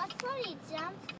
That's for jumped?